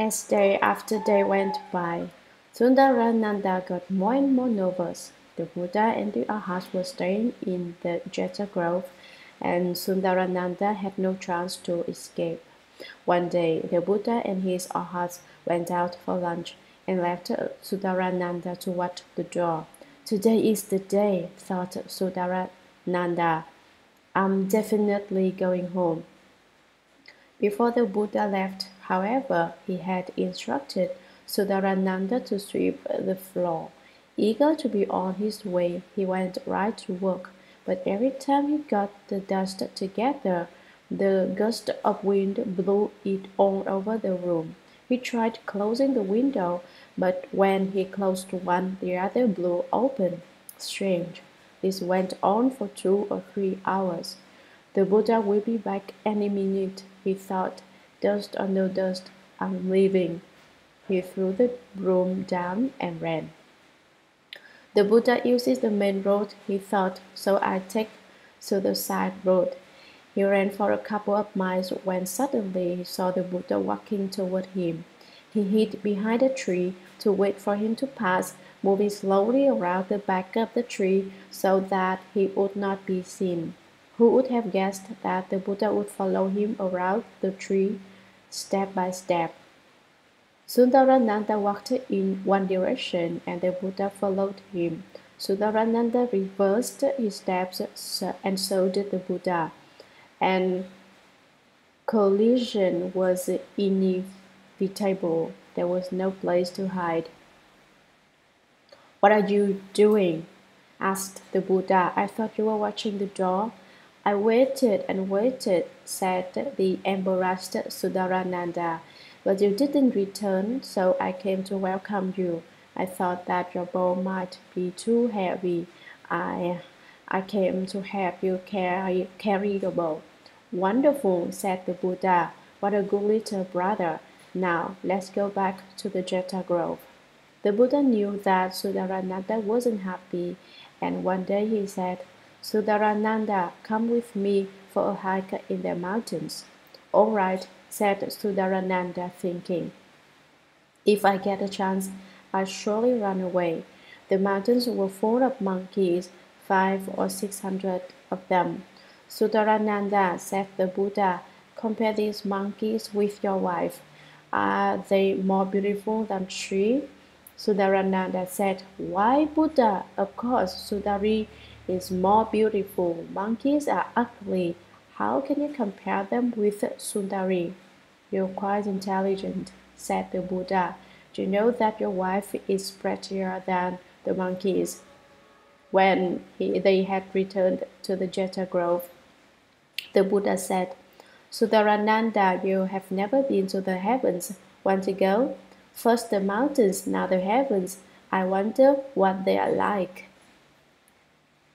As day after day went by, Sundarananda got more and more nervous. The Buddha and the Arhats were staying in the Jeta Grove, and Sundarananda had no chance to escape. One day, the Buddha and his Arhats went out for lunch and left Sundarananda to watch the door. Today is the day, thought Sundarananda. I'm definitely going home. Before the Buddha left, however, he had instructed Sundarananda to sweep the floor. Eager to be on his way, he went right to work, but every time he got the dust together, the gust of wind blew it all over the room. He tried closing the window, but when he closed one, the other blew open. Strange. This went on for two or three hours. The Buddha will be back any minute, he thought. Dust or no dust, I'm leaving. He threw the broom down and ran. The Buddha uses the main road, he thought, so I take to the side road. He ran for a couple of miles when suddenly he saw the Buddha walking toward him. He hid behind a tree to wait for him to pass, moving slowly around the back of the tree so that he would not be seen. Who would have guessed that the Buddha would follow him around the tree step by step? Sundarananda walked in one direction and the Buddha followed him. Sundarananda reversed his steps and so did the Buddha. And collision was inevitable. There was no place to hide. What are you doing? asked the Buddha. I thought you were watching the door. I waited and waited, said the embarrassed Sundarananda, but you didn't return, so I came to welcome you. I thought that your bow might be too heavy. I, I came to help you carry, carry your bow. Wonderful, said the Buddha. What a good little brother. Now, let's go back to the Jeta Grove. The Buddha knew that Sundarananda wasn't happy, and one day he said, Sundarananda, come with me for a hike in the mountains. All right, said Sundarananda, thinking. If I get a chance, I'll surely run away. The mountains were full of monkeys, five or six hundred of them. Sundarananda, said the Buddha, compare these monkeys with your wife. Are they more beautiful than she? Sundarananda said, Why Buddha? Of course, Sundari is more beautiful. Monkeys are ugly. How can you compare them with Sundari? You're quite intelligent, said the Buddha. Do you know that your wife is prettier than the monkeys? When he, they had returned to the Jeta Grove, the Buddha said, Sundarananda, you have never been to the heavens. Want to go? First the mountains, now the heavens. I wonder what they are like.